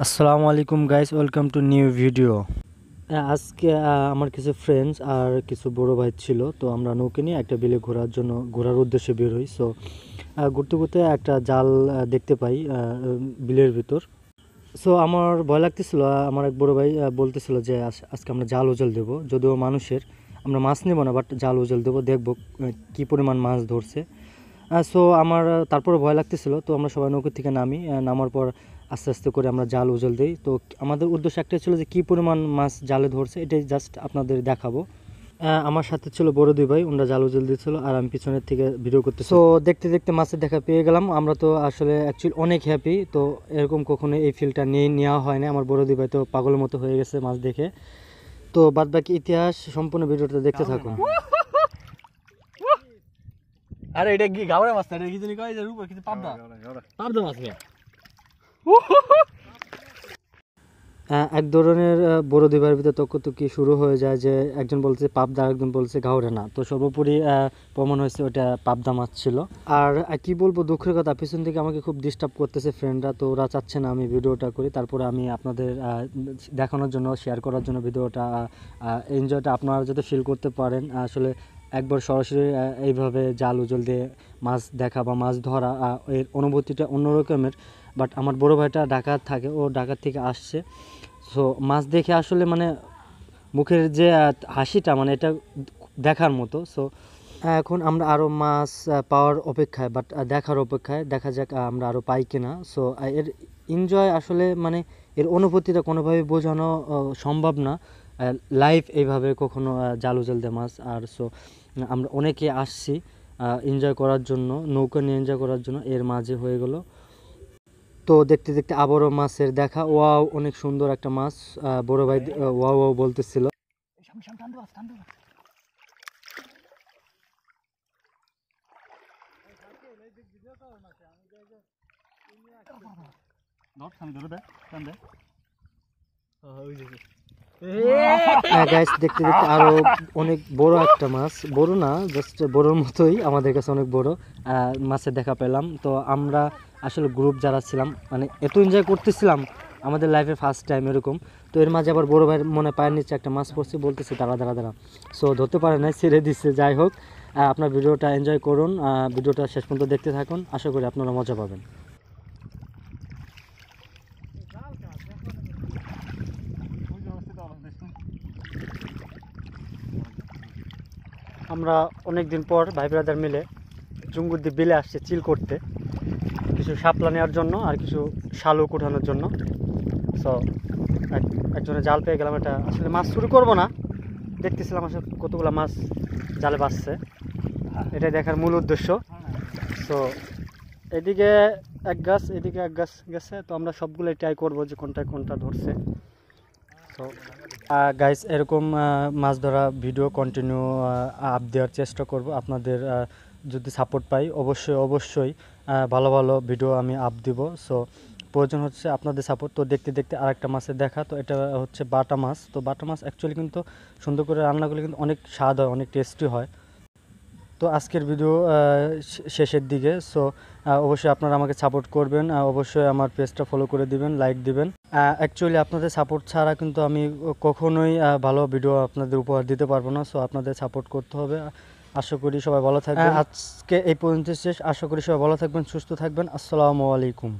আসসালামু আলাইকুম guys, welcome to new video. আজকে আমার কিছু ফ্রেন্ডস আর কিছু বড় ভাই ছিল, তো আমরা নৌকে নিয়ে একটা বিলে ঘোরার জন্য, ঘোরার উদ্দেশ্যে বের হই। সো ঘুরতে ঘুরতে একটা জাল দেখতে পাই বিলের ভিতর। সো আমার ভয় লাগতেছিল আমার এক বড় ভাই বলতেছিল যে আজকে আমরা জাল উজাল দেবো। যদিও মানুষের, আমরা মাছ নেব না বাট জাল উজাল দেবো, দেখব কি পরিমাণ মাছ ধরছে। সো আমার তারপরে ভয় লাগতেছিল, তো আমরা সবাই নৌকো থেকে নামি নামার পর আস্তে আস্তে করে আমরা জাল উজাল দিই। তো আমাদের উদ্দেশ্য একটাই ছিল যে কী পরিমাণ মাছ জালে ধরছে এটাই জাস্ট আপনাদের দেখাবো। আমার সাথে ছিল বড় দুই ভাই ওনারা জাল উজাল দিয়েছিল আর আমি পিছনের থেকে ভিডিও করতে তো দেখতে দেখতে মাছের দেখা পেয়ে গেলাম। আমরা তো আসলে অ্যাকচুয়ালি অনেক হ্যাপি তো এরকম কখনো এই ফিলটা নিয়ে নেওয়া হয় না আমার বড় দুই ভাই তো পাগলের মতো হয়ে গেছে মাছ দেখে। তো বাদ বাকি ইতিহাস সম্পূর্ণ ভিডিওটা দেখতে থাকুন। আরে এটা কি গাওড়া মাছ না এটা কি জানি কয় যে রূপা কিছু পাবদা? পাবদা মাছ আহ, এক ধরনের বড় ভাইয়ের ভিতরে তর্কতর্কি শুরু হয়ে যায় যে একজন বলছে পাবদা একজন বলছে ঘাওড়ানা তো সর্বোপরি প্রমাণ হয়েছে ওটা পাবদা মাছ ছিল। আর কি বলব, দুঃখের কথা, পিছন থেকে আমাকে খুব ডিস্টার্ব করতেছে ফ্রেন্ডরা তো ওরা চাচ্ছে না আমি ভিডিওটা করি। তারপরে আমি আপনাদের দেখানোর জন্য শেয়ার করার জন্য ভিডিওটা এনজয়টা আপনারা যাতে ফিল করতে পারেন। আসলে একবার সরাসরি এইভাবে জাল উজল দিয়ে মাছ দেখা বা মাছ ধরা এর অনুভূতিটা অন্যরকমের বাট আমার বড় ভাইটা ডাকাত থাকে, ও ডাকাত থেকে আসছে। সো মাছ দেখে আসলে মানে মুখের যে হাসিটা মানে এটা দেখার মতো। সো এখন আমরা আরও মাছ পাওয়ার অপেক্ষায় বাট দেখার অপেক্ষায় দেখা যাক আমরা আরও পাই কিনা। সো এর এনজয় আসলে মানে এর অনুভূতিটা কোনোভাবে বোঝানো সম্ভব না। লাইভ এইভাবে কখনো জাল উজাল মাছ আর সো আমরা অনেকে আসছি এনজয় করার জন্য নৌকা নিয়ে এনজয় করার জন্য এর মাঝে হয়ে গেল। তো দেখতে দেখতে আবারও মাছের দেখা। ওয়াও অনেক সুন্দর একটা মাছ বড় ভাই ওয়াও ওয়াও বলতেছিল। ধর সামনে ধরে দে টান দে ওই যে গাইস দেখতে দেখতে আরও অনেক বড় একটা মাছ। বড় না জাস্ট বড়র মতোই, আমাদের কাছে অনেক বড়। মাছের দেখা পেলাম। তো আমরা আসলে গ্রুপ যারা ছিলাম মানে এত এনজয় করতেছিলাম, আমাদের লাইফে ফার্স্ট টাইম এরকম। তো এর মাঝে আবার বড় ভাইয়ের মনে পায়ের নিচে একটা মাছ পড়ছে, বলতেছে, দাঁড়া দাঁড়া দাঁড়া। সো ধরতে পারে না ছেড়ে দিচ্ছে যাই হোক। আপনার ভিডিওটা এনজয় করুন। ভিডিওটা শেষ পর্যন্ত দেখতে থাকুন। আশা করি আপনারা মজা পাবেন ওই যে অবস্থিত আলো দেখুন আমরা অনেক দিন পর ভাই ব্রাদার মিলে জুঙ্গুদ্দি বিলে আসছে, চিল করতে। কিছু শাপলা নেওয়ার জন্য আর কিছু শালুক উঠানোর জন্য। সো একজনের জাল পেয়ে গেলাম, এটা আসলে মাছ শুরু করব না। দেখতেছিলাম আসলে কতগুলো মাছ জালে বাসছে এটাই দেখার মূল উদ্দেশ্য। সো এদিকে এক গাছ, এদিকে এক গাছ গেছে। তো আমরা সবগুলোই ট্রাই করব যে কোনটা কোনটা ধরছে। তো গাইস এরকম মাছ ধরা ভিডিও কন্টিনিউ আপ দেওয়ার চেষ্টা করব। আপনাদের যদি সাপোর্ট পাই, অবশ্যই অবশ্যই ভালো ভালো ভিডিও আমি আপ দিব। সো প্রয়োজন হচ্ছে আপনাদের সাপোর্ট তো দেখতে দেখতে আরেকটা মাছের দেখা। তো এটা হচ্ছে বাটা মাছ। তো বাটা মাছ অ্যাকচুয়ালি কিন্তু সুন্দর করে রান্না করলে কিন্তু অনেক স্বাদ হয়, অনেক টেস্টি হয়। তো আজকের ভিডিও শেষের দিকে। সো অবশ্যই আপনারা আমাকে সাপোর্ট করবেন অবশ্যই আমার পেজটা ফলো করে দিবেন লাইক দিবেন। অ্যাকচুয়ালি আপনাদের সাপোর্ট ছাড়া কিন্তু আমি কখনোই ভালো ভিডিও আপনাদের উপহার দিতে পারব না। সো আপনাদের সাপোর্ট করতে হবে। আশা করি সবাই ভালো থাকবেন। আজকে এই পর্যন্ত শেষ। আশা করি সবাই ভালো থাকবেন, সুস্থ থাকবেন। আসসালামু আলাইকুম।